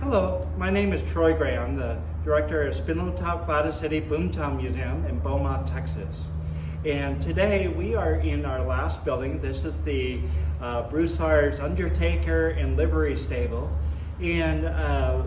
Hello, my name is Troy Gray. I'm the director of Spindletop Gladys City Boomtown Museum in Beaumont, Texas. And today we are in our last building. This is the uh, Broussard's Undertaker and Livery Stable. And uh,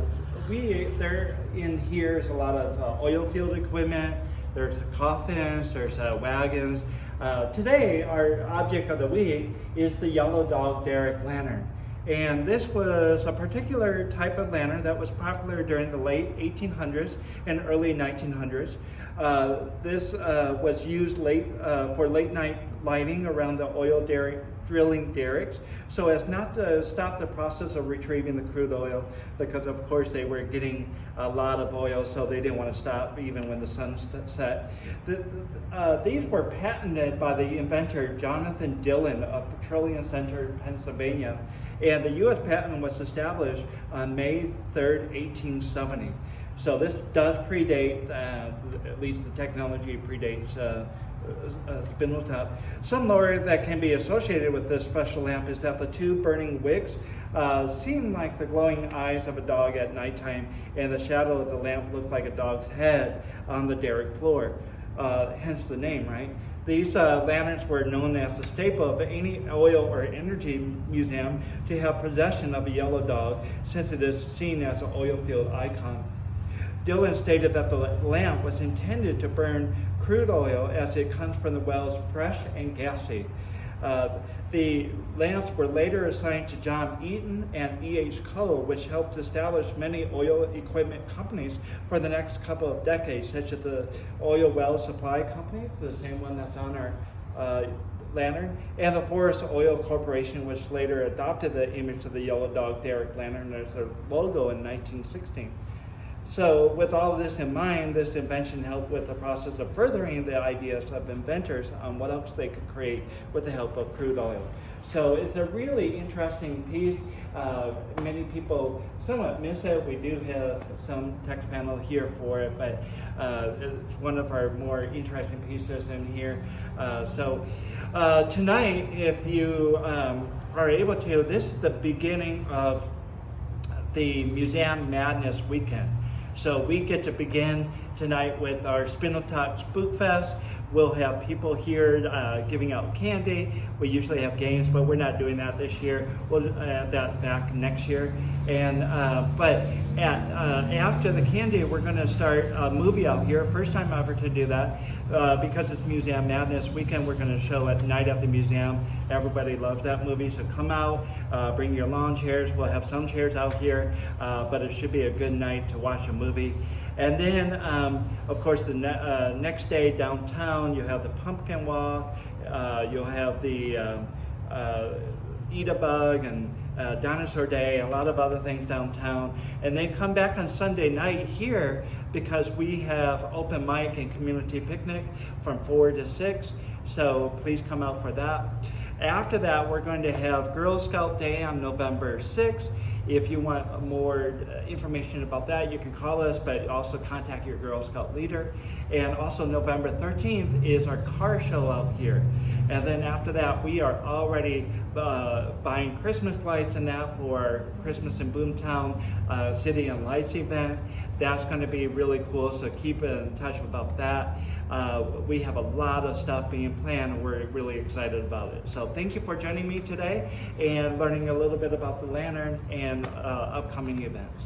we, there in here is a lot of uh, oil field equipment. There's coffins, there's uh, wagons. Uh, today, our object of the week is the Yellow Dog Derrick Lantern. And this was a particular type of lantern that was popular during the late 1800s and early 1900s. Uh, this uh, was used late uh, for late night lighting around the oil derrick, drilling derricks so as not to stop the process of retrieving the crude oil because of course they were getting a lot of oil so they didn't want to stop even when the sun set. The, uh, these were patented by the inventor Jonathan Dillon of Petroleum Center, Pennsylvania and the U.S. patent was established on May 3rd, 1870. So this does predate, uh, at least the technology predates uh, uh, Spindletop. Some lore that can be associated with this special lamp is that the two burning wicks uh, seem like the glowing eyes of a dog at nighttime, and the shadow of the lamp looked like a dog's head on the derrick floor. Uh, hence the name, right? These uh, lanterns were known as the staple of any oil or energy museum to have possession of a yellow dog since it is seen as an oil field icon. Dillon stated that the lamp was intended to burn crude oil as it comes from the wells fresh and gassy. Uh, the lamps were later assigned to John Eaton and E.H. Cole, which helped establish many oil equipment companies for the next couple of decades, such as the Oil Well Supply Company, the same one that's on our uh, lantern, and the Forest Oil Corporation, which later adopted the image of the yellow dog Derrick lantern as their logo in 1916. So with all of this in mind, this invention helped with the process of furthering the ideas of inventors on what else they could create with the help of crude oil. So it's a really interesting piece. Uh, many people somewhat miss it. We do have some text panel here for it, but uh, it's one of our more interesting pieces in here. Uh, so uh, tonight, if you um, are able to, this is the beginning of the Museum Madness weekend. So we get to begin tonight with our Spindletop Spook Fest. We'll have people here uh, giving out candy. We usually have games, but we're not doing that this year. We'll add that back next year. And uh, but at, uh, after the candy, we're going to start a movie out here. First time ever to do that uh, because it's Museum Madness weekend. We're going to show at night at the museum. Everybody loves that movie, so come out, uh, bring your lawn chairs. We'll have some chairs out here, uh, but it should be a good night to watch a movie. And then, um, of course, the ne uh, next day downtown, you have the pumpkin walk, uh, you'll have the um, uh, eat a bug and uh, dinosaur day, and a lot of other things downtown. And then come back on Sunday night here because we have open mic and community picnic from 4 to 6. So please come out for that. After that, we're going to have Girl Scout Day on November 6th. If you want more uh, information about that, you can call us, but also contact your Girl Scout leader. And also November 13th is our car show out here. And then after that, we are already uh, buying Christmas lights and that for Christmas in Boomtown uh, City and Lights event. That's going to be really cool, so keep in touch about that. Uh, we have a lot of stuff being planned and we're really excited about it. So thank you for joining me today and learning a little bit about the lantern and uh, upcoming events.